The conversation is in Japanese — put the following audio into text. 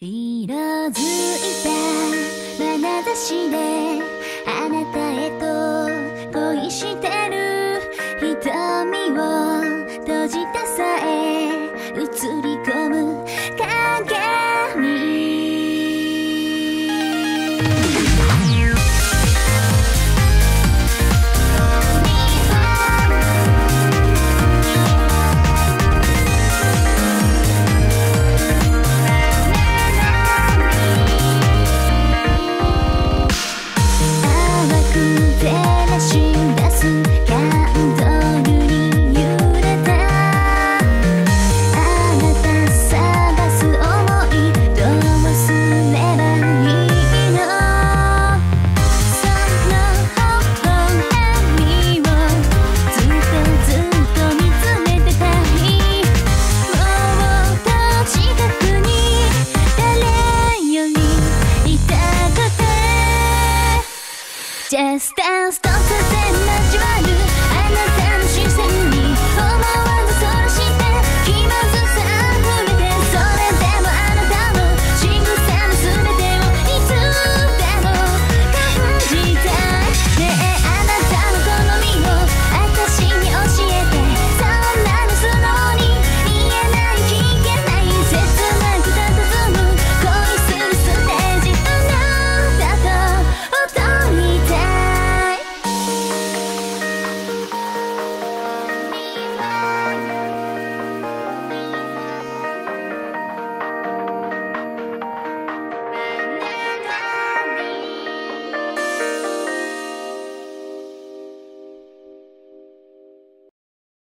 色づいた眼差しであなたへと恋してる瞳を閉じたさえ映り Just dance, don't